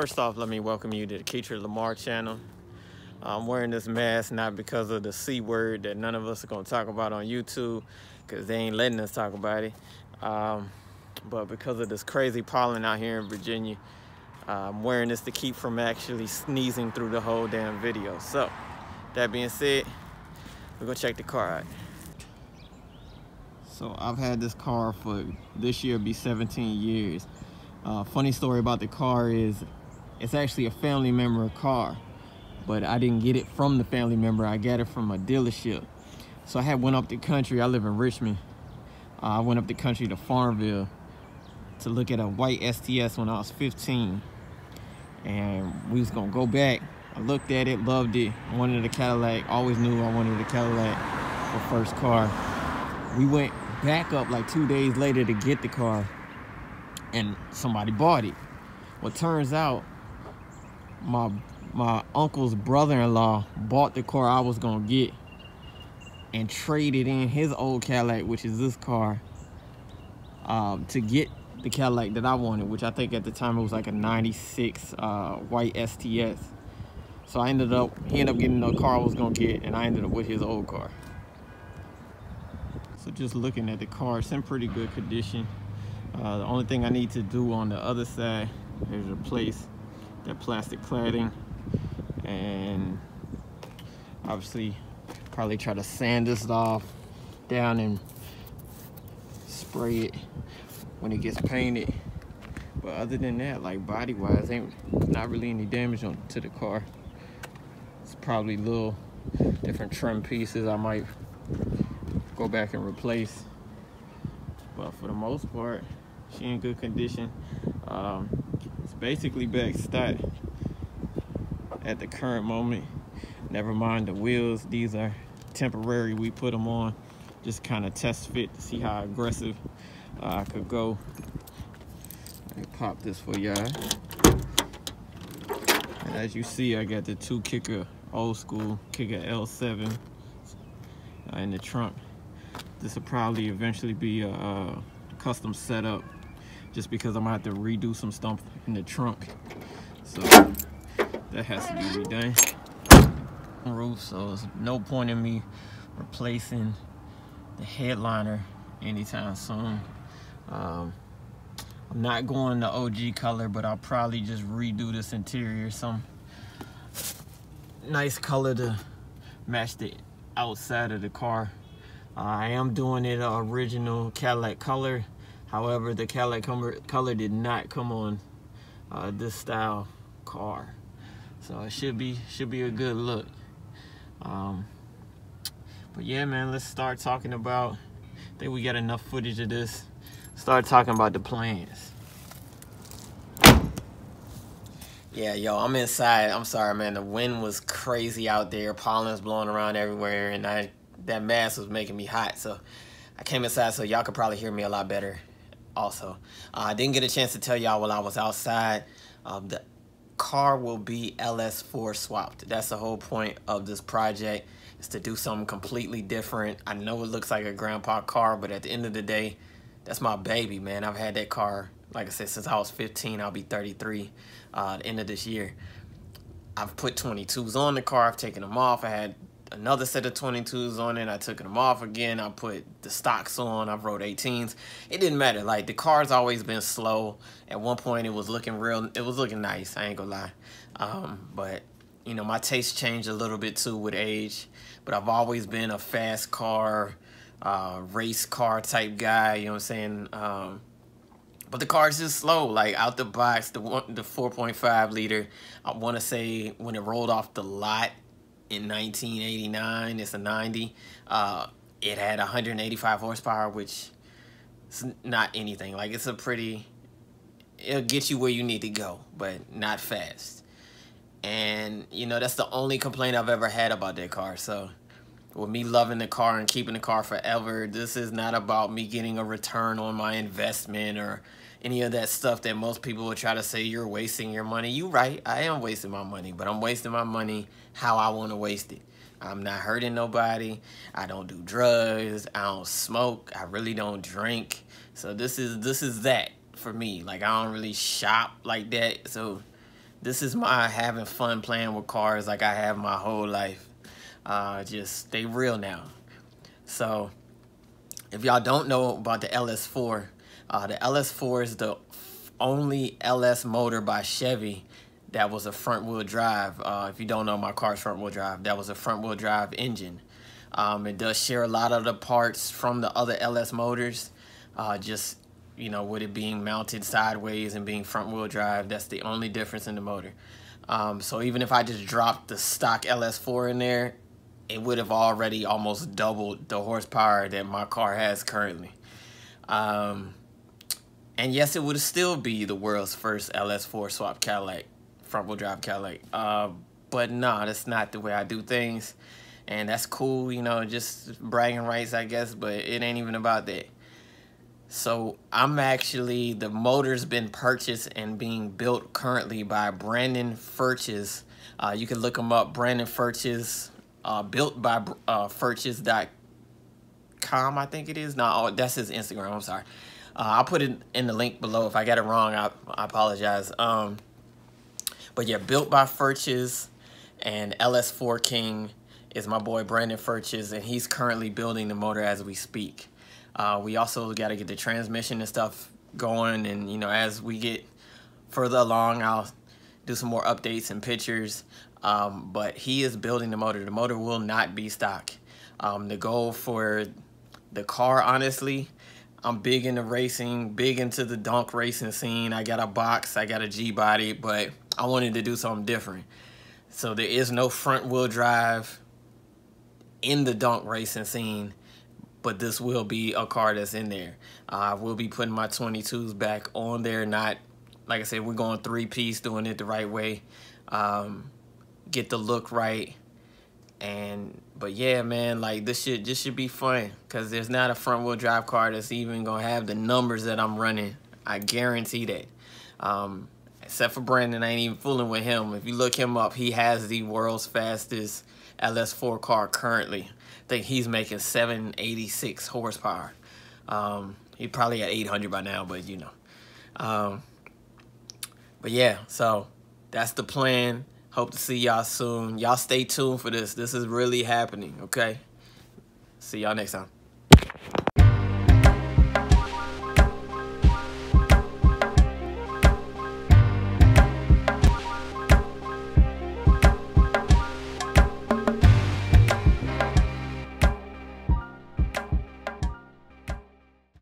first off, let me welcome you to the Ketri Lamar channel. I'm wearing this mask not because of the C word that none of us are going to talk about on YouTube because they ain't letting us talk about it. Um, but because of this crazy pollen out here in Virginia, I'm wearing this to keep from actually sneezing through the whole damn video. So, that being said, we're going to check the car out. So I've had this car for this year be 17 years. Uh, funny story about the car is it's actually a family member car, but I didn't get it from the family member. I got it from a dealership. So I had went up the country. I live in Richmond. Uh, I went up the country to Farmville to look at a white STS when I was 15. And we was gonna go back. I looked at it, loved it, wanted a Cadillac. Always knew I wanted a Cadillac for first car. We went back up like two days later to get the car and somebody bought it. Well, turns out my my uncle's brother-in-law bought the car I was gonna get and traded in his old Cadillac, which is this car, um, to get the Cadillac that I wanted, which I think at the time it was like a 96 uh, white STS. So I ended up, he ended up getting the car I was gonna get and I ended up with his old car. So just looking at the car, it's in pretty good condition. Uh, the only thing I need to do on the other side is replace that plastic cladding and obviously probably try to sand this off down and spray it when it gets painted. But other than that, like body wise, ain't not really any damage on to the car. It's probably little different trim pieces I might go back and replace. But for the most part, she in good condition. Um, basically back stock at the current moment. Never mind the wheels. These are temporary. We put them on just kind of test fit to see how aggressive uh, I could go. Let me pop this for y'all. And as you see, I got the two kicker old school kicker L7 uh, in the trunk this will probably eventually be a, a, custom setup just because I'm gonna have to redo some stuff in the trunk. So that has to be redone. Roof, so there's no point in me replacing the headliner anytime soon. Um, I'm not going the OG color, but I'll probably just redo this interior some nice color to match the outside of the car. Uh, I am doing it uh, original Cadillac color. However, the Cadillac color did not come on uh, this style car. So it should be should be a good look. Um, but yeah, man, let's start talking about, I think we got enough footage of this. Start talking about the plans. Yeah, yo, I'm inside. I'm sorry, man. The wind was crazy out there. Pollen's blowing around everywhere, and I that mask was making me hot. So I came inside so y'all could probably hear me a lot better also. Uh, I didn't get a chance to tell y'all while I was outside. Um, the car will be LS4 swapped. That's the whole point of this project is to do something completely different. I know it looks like a grandpa car, but at the end of the day, that's my baby, man. I've had that car, like I said, since I was 15. I'll be 33 uh, at the end of this year. I've put 22s on the car. I've taken them off. I had another set of 22s on it. I took them off again. I put the stocks on. I wrote 18s. It didn't matter. Like the car's always been slow. At one point, it was looking real. It was looking nice. I ain't gonna lie. Um, but you know, my taste changed a little bit too with age. But I've always been a fast car, uh, race car type guy. You know what I'm saying? Um, but the car's just slow. Like out the box, the the 4.5 liter. I want to say when it rolled off the lot in 1989. It's a 90. Uh, it had 185 horsepower, which is not anything. Like it's a pretty, it'll get you where you need to go, but not fast. And you know that's the only complaint I've ever had about that car. So with me loving the car and keeping the car forever, this is not about me getting a return on my investment or any of that stuff that most people would try to say you're wasting your money. You right, I am wasting my money, but I'm wasting my money how I want to waste it. I'm not hurting nobody. I don't do drugs. I don't smoke. I really don't drink. So this is this is that for me. Like I don't really shop like that. So this is my having fun playing with cars like I have my whole life. Uh, just stay real now. So if y'all don't know about the LS4, uh, the LS4 is the only LS motor by Chevy that was a front wheel drive. Uh, if you don't know my car's front wheel drive, that was a front wheel drive engine. Um, it does share a lot of the parts from the other LS motors. Uh, just, you know, with it being mounted sideways and being front wheel drive, that's the only difference in the motor. Um, so even if I just dropped the stock LS4 in there, it would have already almost doubled the horsepower that my car has currently. Um, and yes, it would still be the world's first LS4 swap Cadillac, front wheel drive Cadillac. Uh, but no, that's not the way I do things and that's cool, you know, just bragging rights, I guess, but it ain't even about that. So I'm actually, the motor's been purchased and being built currently by Brandon Furches. Uh, you can look him up, Brandon Furches, uh, built by uh, Furches.com, I think it is. No, oh, that's his Instagram, I'm sorry. Uh, I'll put it in the link below. If I got it wrong, I, I apologize. Um, but yeah, built by Furches and LS4 King is my boy Brandon Furches, and he's currently building the motor as we speak. Uh, we also got to get the transmission and stuff going, and you know, as we get further along, I'll do some more updates and pictures. Um, but he is building the motor. The motor will not be stock. Um, the goal for the car, honestly, I'm big into racing, big into the donk racing scene. I got a box, I got a G body, but I wanted to do something different. So there is no front wheel drive in the donk racing scene, but this will be a car that's in there. Uh, I will be putting my 22s back on there. Not, like I said, we're going three piece, doing it the right way. Um, get the look right. And, but yeah, man, like this should, this should be fun because there's not a front wheel drive car that's even to have the numbers that I'm running. I guarantee that. Um, except for Brandon, I ain't even fooling with him. If you look him up, he has the world's fastest LS4 car currently. I think he's making 786 horsepower. Um, he probably at 800 by now, but you know. Um, but yeah, so that's the plan. Hope to see y'all soon. Y'all stay tuned for this. This is really happening, okay? See y'all next time.